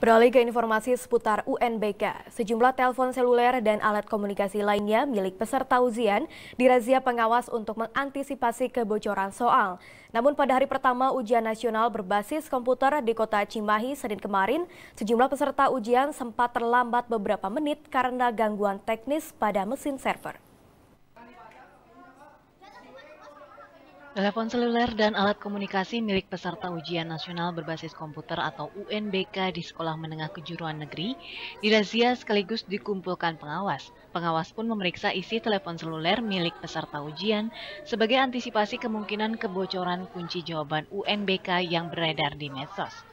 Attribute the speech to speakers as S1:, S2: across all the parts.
S1: Beralih ke informasi seputar UNBK, sejumlah telepon seluler dan alat komunikasi lainnya milik peserta ujian dirazia pengawas untuk mengantisipasi kebocoran soal. Namun pada hari pertama ujian nasional berbasis komputer di kota Cimahi Senin kemarin, sejumlah peserta ujian sempat terlambat beberapa menit karena gangguan teknis pada mesin server.
S2: Telepon seluler dan alat komunikasi milik peserta ujian nasional berbasis komputer atau UNBK di Sekolah Menengah Kejuruan Negeri dirazia sekaligus dikumpulkan pengawas. Pengawas pun memeriksa isi telepon seluler milik peserta ujian sebagai antisipasi kemungkinan kebocoran kunci jawaban UNBK yang beredar di medsos.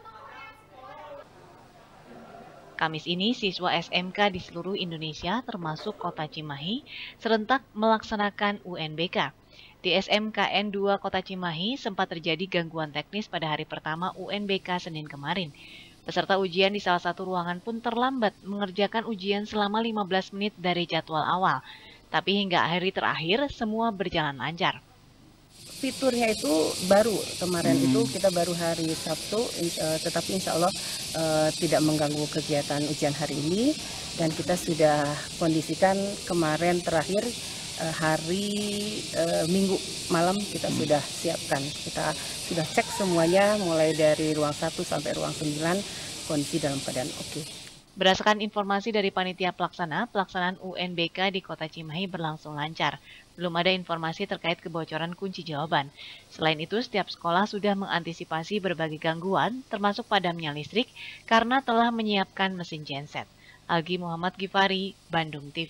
S2: Kamis ini, siswa SMK di seluruh Indonesia, termasuk kota Cimahi, serentak melaksanakan UNBK. Di SMKN 2 Kota Cimahi sempat terjadi gangguan teknis pada hari pertama UNBK Senin kemarin. Peserta ujian di salah satu ruangan pun terlambat mengerjakan ujian selama 15 menit dari jadwal awal. Tapi hingga hari terakhir semua berjalan lancar.
S3: Fiturnya itu baru kemarin hmm. itu kita baru hari Sabtu, uh, tetapi insya Allah uh, tidak mengganggu kegiatan ujian hari ini dan kita sudah kondisikan kemarin terakhir uh, hari uh, Minggu malam kita hmm. sudah siapkan. Kita sudah cek semuanya mulai dari ruang 1 sampai ruang 9 kondisi dalam keadaan oke. Okay.
S2: Berdasarkan informasi dari panitia pelaksana, pelaksanaan UNBK di Kota Cimahi berlangsung lancar. Belum ada informasi terkait kebocoran kunci jawaban. Selain itu, setiap sekolah sudah mengantisipasi berbagai gangguan, termasuk padamnya listrik, karena telah menyiapkan mesin genset. Algi Muhammad Gifari, Bandung TV.